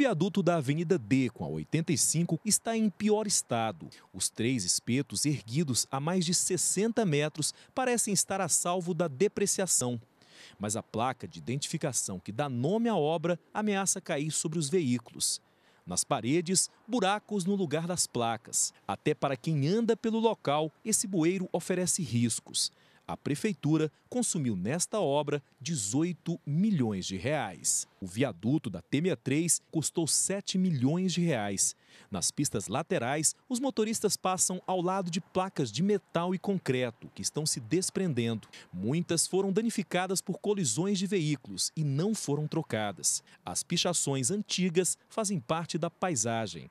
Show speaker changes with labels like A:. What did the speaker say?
A: viaduto da Avenida D, com a 85, está em pior estado. Os três espetos, erguidos a mais de 60 metros, parecem estar a salvo da depreciação. Mas a placa de identificação que dá nome à obra ameaça cair sobre os veículos. Nas paredes, buracos no lugar das placas. Até para quem anda pelo local, esse bueiro oferece riscos a prefeitura consumiu nesta obra 18 milhões de reais. O viaduto da T63 custou 7 milhões de reais. Nas pistas laterais, os motoristas passam ao lado de placas de metal e concreto que estão se desprendendo. Muitas foram danificadas por colisões de veículos e não foram trocadas. As pichações antigas fazem parte da paisagem.